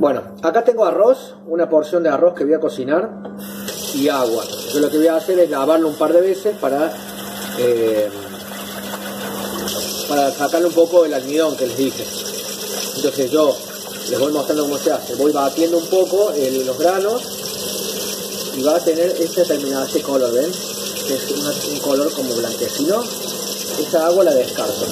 Bueno, acá tengo arroz, una porción de arroz que voy a cocinar y agua. Yo lo que voy a hacer es lavarlo un par de veces para, eh, para sacarle un poco el almidón que les dije. Entonces yo les voy mostrando cómo se hace. Voy batiendo un poco los granos y va a tener este determinado este color, ¿ven? Que es un color como blanquecino. Esta agua la descarto.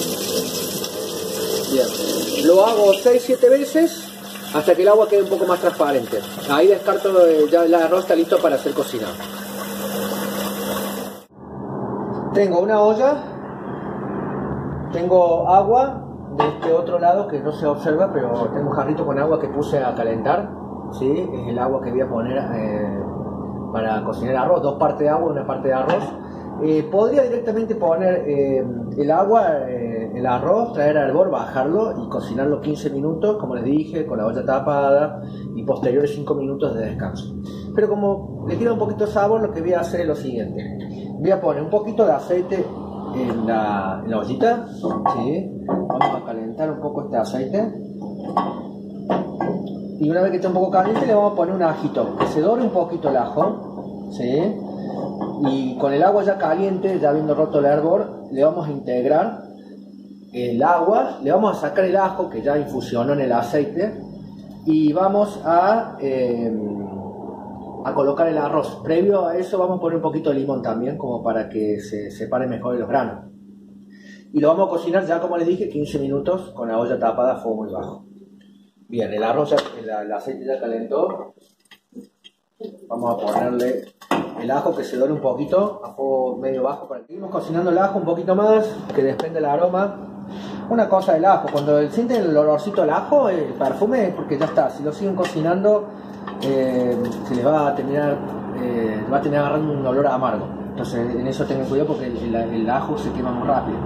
Bien. Lo hago 6-7 veces hasta que el agua quede un poco más transparente. Ahí descarto, eh, ya el arroz está listo para ser cocinado. Tengo una olla, tengo agua de este otro lado que no se observa, pero tengo un jarrito con agua que puse a calentar. ¿sí? Es el agua que voy a poner eh, para cocinar arroz, dos partes de agua, una parte de arroz. Eh, podría directamente poner el agua el arroz, traer al bol, bajarlo y cocinarlo 15 minutos, como les dije, con la olla tapada y posteriores 5 minutos de descanso. Pero como le quiero un poquito de sabor, lo que voy a hacer es lo siguiente. Voy a poner un poquito de aceite en la, ollita, vamos a calentar un poco este aceite. Y una vez que esté un poco caliente le vamos a poner un ajito, que se dore un poquito el ajo, y con el agua ya caliente, ya habiendo roto el hervor, le vamos a integrar el agua, le vamos a sacar el ajo que ya infusionó en el aceite y vamos a, eh, a colocar el arroz. Previo a eso vamos a poner un poquito de limón también como para que se separe mejor los granos. Y lo vamos a cocinar ya como les dije 15 minutos con la olla tapada a fuego muy bajo. Bien, el arroz, ya, el, aceite ya calentó. Vamos a ponerle el ajo que se dore un poquito a fuego medio bajo. Para que seguimos cocinando el ajo un poquito más, que desprende el aroma una cosa del ajo, cuando sienten el olorcito al ajo, el perfume, porque ya está, si lo siguen cocinando, eh, se les va a terminar, eh, va a tener agarrando un olor amargo. Entonces en eso tengan cuidado porque el, ajo se quema muy rápido.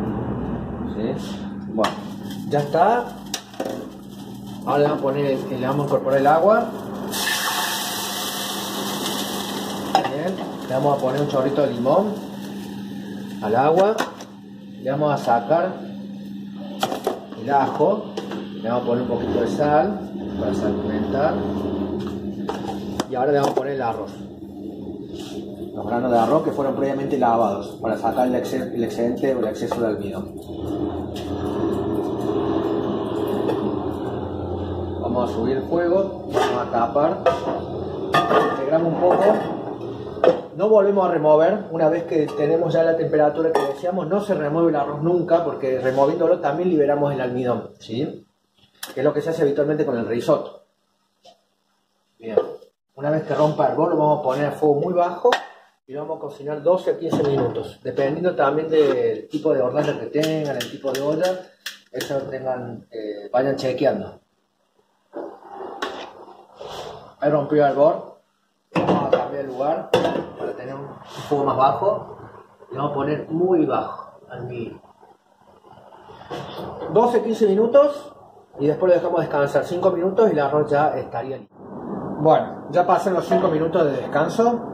Bueno, ya está. Ahora vamos a poner, le vamos a incorporar el agua. Le vamos a poner un chorrito de limón al agua. Le vamos a sacar el ajo, le vamos a poner un poquito de sal para salpimentar y ahora le vamos a poner el arroz. Los granos de arroz que fueron previamente lavados para sacar el, excedente o el exceso de almidón. Vamos a subir el fuego, vamos a tapar, integramos un poco no volvemos a remover, una vez que tenemos ya la temperatura que deseamos, no se remueve el arroz nunca, porque removiéndolo también liberamos el almidón, ¿sí? Que es lo que se hace habitualmente con el risotto. Bien, una vez que rompa el bol, lo vamos a poner a fuego muy bajo y lo vamos a cocinar 12 a 15 minutos, dependiendo también del tipo de hornalla que tengan, el tipo de olla, eso tengan, eh, vayan chequeando. Ahí rompió el bol, vamos a cambiar el lugar para tener un, fuego más bajo. Le vamos a poner muy bajo al 12-15 minutos y después lo dejamos descansar 5 minutos y el arroz ya estaría listo. Bueno, ya pasan los 5 minutos de descanso.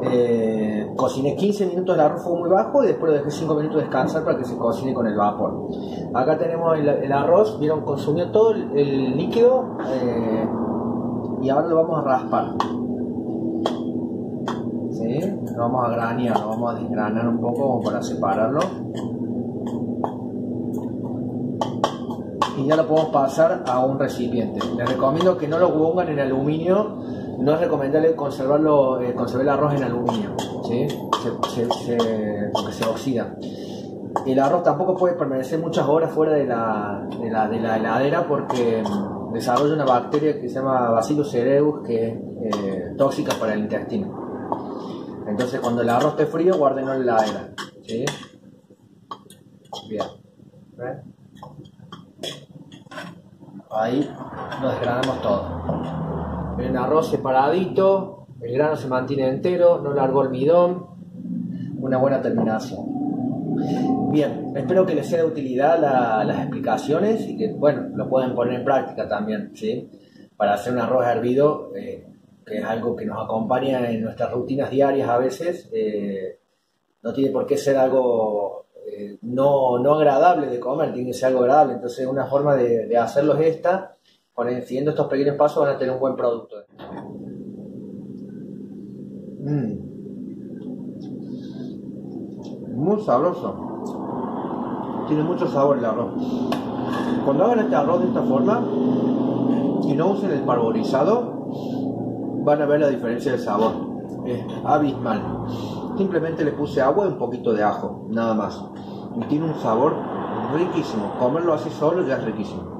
Eh, cociné 15 minutos el arroz fuego muy bajo y después lo dejé 5 minutos descansar para que se cocine con el vapor. Acá tenemos el, arroz, vieron, consumió todo el, líquido eh, y ahora lo vamos a raspar. Lo vamos a granear, lo vamos a desgranar un poco para separarlo. Y ya lo podemos pasar a un recipiente. Les recomiendo que no lo pongan en aluminio. No es recomendable conservarlo, eh, conservar el arroz en aluminio, ¿sí? porque se oxida. El arroz tampoco puede permanecer muchas horas fuera de la, de la, de la heladera porque mm, desarrolla una bacteria que se llama Bacillus cereus que es eh, tóxica para el intestino. Entonces cuando el arroz esté frío, guárdenlo en la heladera. ¿sí? Bien. Ahí lo desgranamos todo. El arroz separadito, el grano se mantiene entero, no largo almidón, una buena terminación. Bien, espero que les sea de utilidad las explicaciones y que, bueno, lo pueden poner en práctica también, ¿sí? Para hacer un arroz hervido eh, que es algo que nos acompaña en nuestras rutinas diarias a veces, eh, no tiene por qué ser algo eh, no, no, agradable de comer, tiene que ser algo agradable. Entonces una forma de, hacerlo es esta, siguiendo estos pequeños pasos van a tener un buen producto. Mm. Muy sabroso. Tiene mucho sabor el arroz. Cuando hagan este arroz de esta forma y no usen el parborizado, van a ver la diferencia de sabor. Es abismal. Simplemente le puse agua y un poquito de ajo, nada más. Y tiene un sabor riquísimo. Comerlo así solo ya es riquísimo.